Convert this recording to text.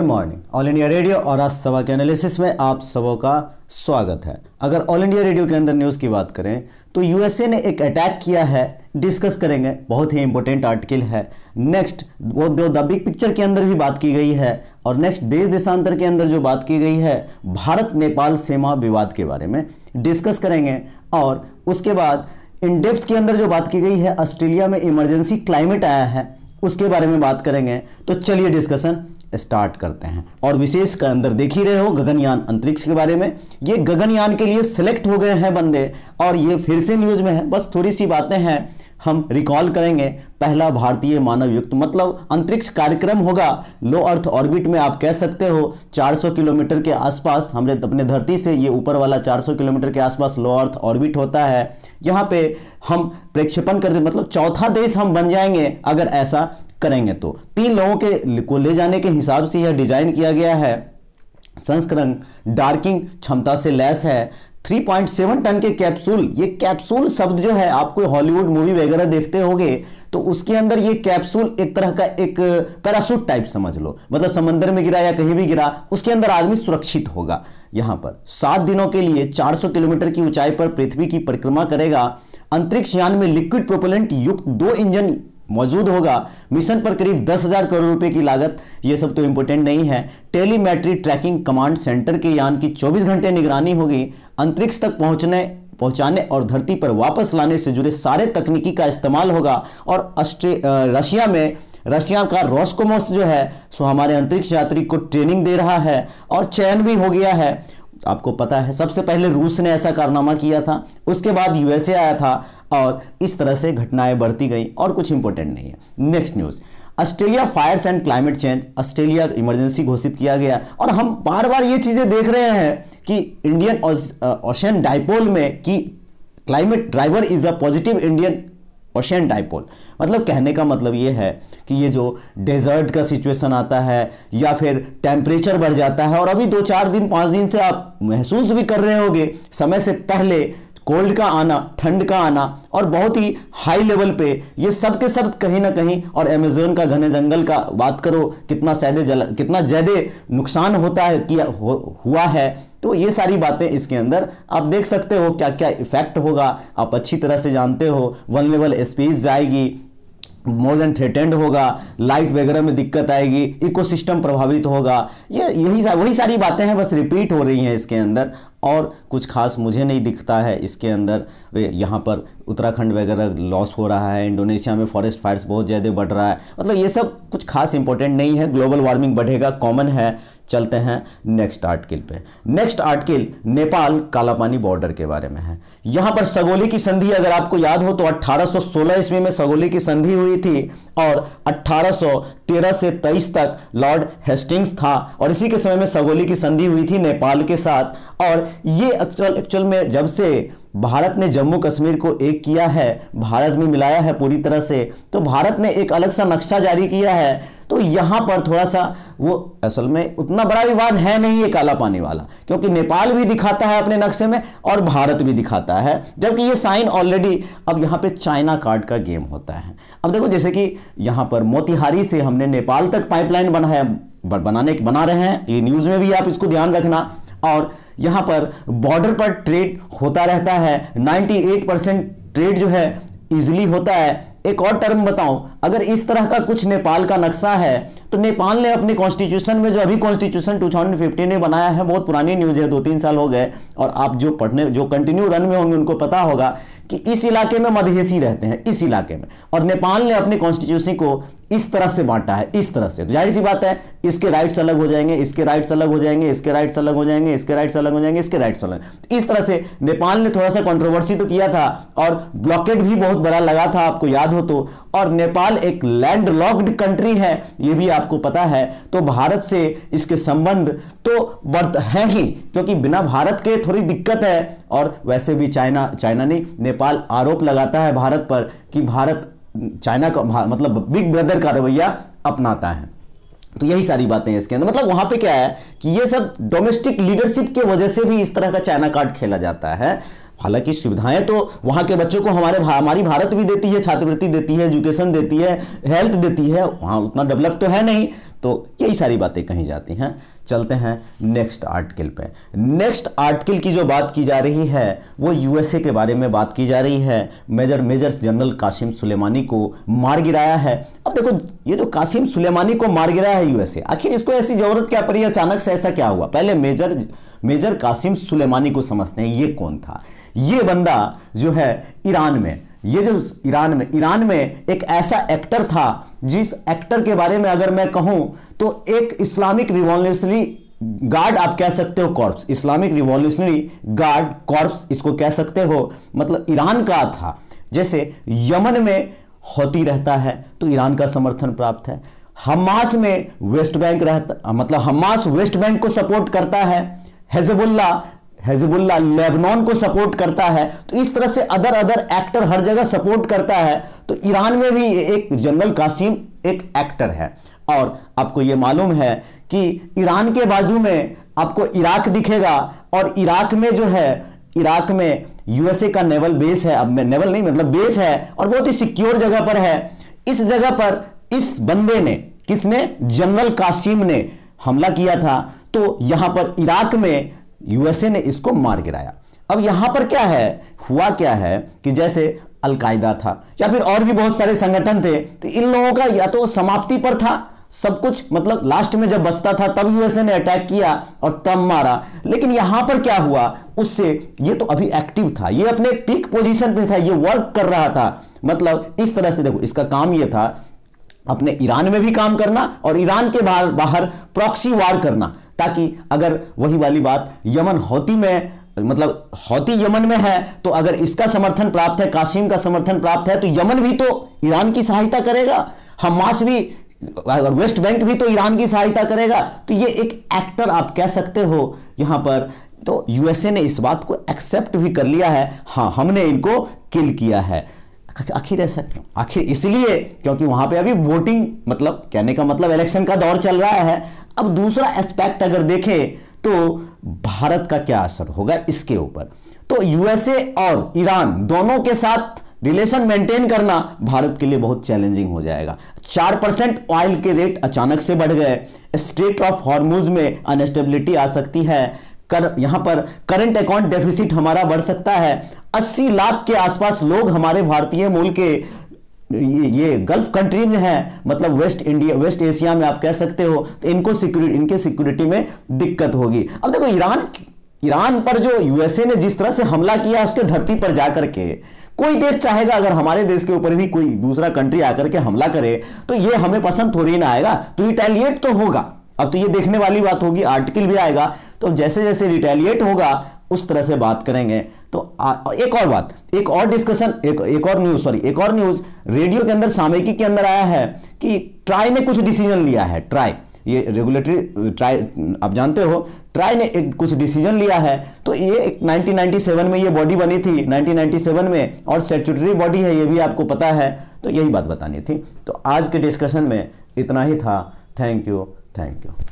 Good morning All India Radio और आज सभा के एनालिसिस में आप सबों का स्वागत है। अगर ऑल इंडिया रेडियो के अंदर न्यूज़ की बात करें तो यूएसए ने एक अटैक किया है। डिस्कस करेंगे। बहुत ही इंपॉर्टेंट आर्टिकल है। नेक्स्ट वो दो द बिग पिक्चर के अंदर भी बात की गई है। और नेक्स्ट देश देशांतर के अंदर जो बात की गई है, भारत, नेपाल, सीमा विवाद के बारे में डिस्कस करेंगे। और उसके बाद इन डेप्थ के अंदर जो बात की गई है ऑस्ट्रेलिया में इमरजेंसी क्लाइमेट आया है, उसके बारे में बात करेंगे। तो चलिए डिस्कशन स्टार्ट करते हैं। और विशेष के अंदर देख ही रहे हो गगनयान अंतरिक्ष के बारे में। ये गगनयान के लिए सिलेक्ट हो गए हैं बंदे और ये फिर से न्यूज़ में है। बस थोड़ी सी बातें हैं, हम रिकॉल करेंगे। पहला भारतीय मानव युक्त मतलब अंतरिक्ष कार्यक्रम होगा। लो अर्थ ऑर्बिट में आप कह सकते हो 400 किलोमीटर के आसपास, हमने अपने धरती से ये ऊपर वाला 400 किलोमीटर के आसपास लो अर्थ ऑर्बिट होता है। यहाँ पे हम प्रक्षेपण करते मतलब चौथा देश हम बन जाएँगे। अगर ऐसा करेंगे तो। तीन लोगों के को ले जाने के हिसाब से यह डिज़ाइन किया गया है। संस्करण डार्किंग क्षमता से लैस है। 3.7 टन के कैप्सूल ये कैप्सूल शब्द जो है आपको हॉलीवुड मूवी वगैरह देखते होंगे तो उसके अंदर ये कैप्सूल एक तरह का एक पैरासूट टाइप समझ लो। मतलब समंदर में गिरा या कहीं भी गिरा, उसके अंदर आदमी सुरक्षित होगा। यहाँ पर सात दिनों के लिए 400 किलोमीटर की ऊंचाई पर पृथ्वी की परिक्रमा करेगा। अंतरिक्ष यान में लिक्विड प्रोपेलेंट युक्त दो इंजन मौजूद होगा। मिशन पर करीब दस हज़ार करोड़ रुपए की लागत। ये सब तो इंपॉर्टेंट नहीं है। टेलीमेट्री ट्रैकिंग कमांड सेंटर के यान की 24 घंटे निगरानी होगी। अंतरिक्ष तक पहुँचने, पहुँचाने और धरती पर वापस लाने से जुड़े सारे तकनीकी का इस्तेमाल होगा। और रशिया में, रशिया का रॉस्कोमोस जो है, सो हमारे अंतरिक्ष यात्री को ट्रेनिंग दे रहा है। और चयन भी हो गया है। आपको पता है, सबसे पहले रूस ने ऐसा कारनामा किया था, उसके बाद यूएसए आया था और इस तरह से घटनाएँ बढ़ती गई और कुछ इंपॉर्टेंट नहीं है। Next news Australia fires and climate change Australia emergency घोषित किया गया और हम बार बार ये चीज़ें देख रहे हैं कि इंडियन ओशन डाइपोल में कि climate driver is a positive Indian ocean dipole मतलब कहने का मतलब ये है कि ये जो डेजर्ट का सिचुएशन आता है या फिर टेम्परेचर बढ़ जाता है और अभी दो चार दिन पाँच दिन से आप महसूस भी कर रहे होगे समय से पहले कोल्ड का आना ठंड का आना और बहुत ही हाई लेवल पे ये सब के सब कहीं ना कहीं और अमेजोन का घने जंगल का बात करो कितना ज़्यादा जल कितना ज़्यादा नुकसान होता है किया हो, हुआ है तो ये सारी बातें इसके अंदर आप देख सकते हो क्या क्या इफ़ेक्ट होगा। आप अच्छी तरह से जानते हो वन लेवल स्पीच जाएगी मोर देन थ्रेटेंड होगा लाइट वगैरह में दिक्कत आएगी इकोसिस्टम प्रभावित होगा। ये यही सा, वही सारी बातें हैं बस रिपीट हो रही हैं इसके अंदर। और कुछ खास मुझे नहीं दिखता है। इसके अंदर यहाँ पर उत्तराखंड वगैरह लॉस हो रहा है, इंडोनेशिया में फॉरेस्ट फायर्स बहुत ज़्यादा बढ़ रहा है। मतलब ये सब कुछ खास इंपॉर्टेंट नहीं है। ग्लोबल वार्मिंग बढ़ेगा कॉमन है। चलते हैं नेक्स्ट आर्टिकल पे। Next article Nepal Kalapani border के बारे में है। यहाँ पर सगोली की संधि, अगर आपको याद हो तो 1816 ईस्वी में सगोली की संधि हुई थी और 1813 से 23 तक लॉर्ड हेस्टिंग्स था और इसी के समय में सगोली की संधि हुई थी नेपाल के साथ। और ये एक्चुअल एक्चुअल में जब से भारत ने जम्मू कश्मीर को एक किया है, भारत में मिलाया है पूरी तरह से तो भारत ने एक अलग सा नक्शा जारी किया है। तो यहाँ पर थोड़ा सा वो असल में उतना बड़ा विवाद है नहीं ये काला पानी वाला, क्योंकि नेपाल भी दिखाता है अपने नक्शे में और भारत भी दिखाता है, जबकि ये साइन ऑलरेडी अब यहाँ पे चाइना कार्ड का गेम होता है। अब देखो जैसे कि यहाँ पर मोतिहारी से हमने नेपाल तक पाइपलाइन बनाया बनाने, बना रहे हैं, ये न्यूज़ में भी आप इसको ध्यान रखना, और यहाँ पर बॉर्डर पर ट्रेड होता रहता है। 98 परसेंट ट्रेड जो है इजिली होता है। एक और टर्म बताऊँ, अगर इस तरह का कुछ नेपाल का नक्शा है तो नेपाल ने अपने कॉन्स्टिट्यूशन में जो अभी कॉन्स्टिट्यूशन 2015 में बनाया है, बहुत पुरानी न्यूज़ है दो तीन साल हो गए, और आप जो पढ़ने, जो कंटिन्यू रन में होंगे, उनको पता होगा कि इस इलाके में मधेसी रहते हैं, इस इलाके में। और नेपाल ने अपने कॉन्स्टिट्यूशन को इस तरह से बांटा है, इस तरह से। तो ज़ाहिर सी बात है, इसके राइट्स अलग हो जाएँगे, इसके राइट्स अलग हो जाएँगे, इसके राइट्स अलग हो जाएँगे, इसके राइट्स अलग हो जाएँगे, इसके राइट्स अलग। इस तरह से नेपाल ने थोड़ा सा कॉन्ट्रोवर्सी तो किया था, और ब्लॉकेट भी बहुत बड़ा लगा था, आपको याद हो तो। और नेपाल एक लैंड लॉक्ड कंट्री है, ये भी आपको पता है। तो भारत से इसके संबंध तो बढ़ है ही, क्योंकि बिना भारत के थोड़ी दिक्कत है। और वैसे भी चाइना चाइना ने नेपाल आरोप लगाता है भारत पर कि भारत चाइना का मतलब बिग ब्रदर का रवैया अपनाता है। तो यही सारी बातें इसके अंदर। मतलब वहाँ पे क्या है कि ये सब डोमेस्टिक लीडरशिप के वजह से भी इस तरह का चाइना कार्ड खेला जाता है। हालाँकि सुविधाएँ तो वहाँ के बच्चों को हमारे हमारी भारत भी देती है, छात्रवृत्ति देती है एजुकेशन देती है हेल्थ देती है, वहाँ उतना डेवलप तो है नहीं। तो यही सारी बातें कही जाती हैं। चलते हैं नेक्स्ट आर्टिकल पे। नेक्स्ट आर्टिकल की जो बात की जा रही है, वो यूएसए के बारे में बात की जा रही है। Major major general Qasem Soleimani को मार गिराया है। अब देखो, ये जो कासिम सुलेमानी को मार गिराया है यूएसए आखिर इसको ऐसी ज़रूरत क्या पड़ी, अचानक से ऐसा क्या हुआ? पहले मेजर मेजर कासिम सुलेमानी को समझते हैं, ये कौन था? ये बंदा जो है ईरान में ये जो ईरान में ईरान में एक ऐसा एक्टर था, जिस एक्टर के बारे में अगर मैं कहूँ तो एक इस्लामिक रिवॉल्यूशनरी गार्ड आप कह सकते हो corps Islamic Revolutionary Guard Corps इसको कह सकते हो। मतलब ईरान का था। जैसे यमन में होती रहता है तो ईरान का समर्थन प्राप्त है। हमास में वेस्ट बैंक रहता मतलब हमास वेस्ट बैंक को सपोर्ट करता है। हेजबुल्ला हेजबुल्ला लेबनान को सपोर्ट करता है तो इस तरह से अदर अदर एक्टर हर जगह सपोर्ट करता है तो ईरान में भी एक जनरल कासिम एक एक्टर है। और आपको यह मालूम है कि ईरान के बाजू में आपको इराक दिखेगा, और इराक में जो है, इराक में यूएसए का नेवल बेस है, अब नेवल नहीं मतलब बेस है, और बहुत ही सिक्योर जगह पर है। इस जगह पर इस बंदे ने, किसने? जनरल कासिम ने हमला किया था। तो यहाँ पर इराक में यूएसए ने इसको मार गिराया। अब यहाँ पर क्या है? हुआ क्या है कि जैसे अलकायदा था, या फिर और भी बहुत सारे संगठन थे तो इन लोगों का या तो समाप्ति पर था, सब कुछ मतलब लास्ट में जब बचता था, तब यूएसए ने अटैक किया और तब मारा। लेकिन यहाँ पर क्या हुआ? उससे ये तो अभी एक्टिव था, ये अपने पीक पोजीशन पे था, ये वर्क कर रहा था। मतलब इस तरह से देखो, इसका काम ये था, अपने ईरान में भी काम करना और ईरान के बाहर बाहर प्रॉक्सी वार करना। ताकि अगर वही वाली बात यमन हौती में मतलब हौती यमन में है तो अगर इसका समर्थन प्राप्त है, कासिम का समर्थन प्राप्त है तो यमन भी तो ईरान की सहायता करेगा। हमास भी अगर वेस्ट बैंक भी तो ईरान की सहायता करेगा। तो ये एक एक्टर आप कह सकते हो यहाँ पर। तो यूएसए ने इस बात को एक्सेप्ट भी कर लिया है। हाँ हमने इनको किल किया है। आखिर ऐसा क्यों? आखिर इसलिए क्योंकि वहाँ पे अभी वोटिंग मतलब कहने का मतलब इलेक्शन का दौर चल रहा है। अब दूसरा एस्पेक्ट अगर देखें तो भारत का क्या असर होगा इसके ऊपर? तो यूएसए और ईरान दोनों के साथ रिलेशन मेंटेन करना भारत के लिए बहुत चैलेंजिंग हो जाएगा। चार परसेंट ऑयल के रेट अचानक से बढ़ गए। स्टेट ऑफ़ हॉर्मूज में अनस्टेबिलिटी आ सकती है। कर यहाँ पर करंट अकाउंट डेफिसिट हमारा बढ़ सकता है। 80 लाख के आसपास लोग हमारे भारतीय मूल के ये, गल्फ कंट्री में है मतलब वेस्ट इंडिया वेस्ट एशिया में आप कह सकते हो तो इनको सिक्योरिटी इनके सिक्योरिटी में दिक्कत होगी। अब देखो ईरान ईरान पर जो यूएसए ने जिस तरह से हमला किया उसके धरती पर जाकर के कोई देश चाहेगा अगर हमारे देश के ऊपर भी कोई दूसरा कंट्री आकर के हमला करे तो ये हमें पसंद थोड़ी ना आएगा। तो रिटेलिएट तो होगा। अब तो ये देखने वाली बात होगी आर्टिकल भी आएगा। तो जैसे जैसे रिटेलिएट होगा उस तरह से बात करेंगे। तो आ, एक और बात एक और डिस्कशन एक एक और न्यूज़ सॉरी एक और न्यूज़ रेडियो के अंदर सामयिकी के अंदर आया है कि ट्राई ने कुछ डिसीज़न लिया है ट्राई ये रेगुलेटरी ट्राई आप जानते हो ट्राई ने एक कुछ डिसीज़न लिया है। तो ये एक 1997 में ये बॉडी बनी थी 1997 में और स्टेचुटरी बॉडी है ये भी आपको पता है। तो यही बात बतानी थी। तो आज के डिस्कशन में इतना ही था। Thank you thank you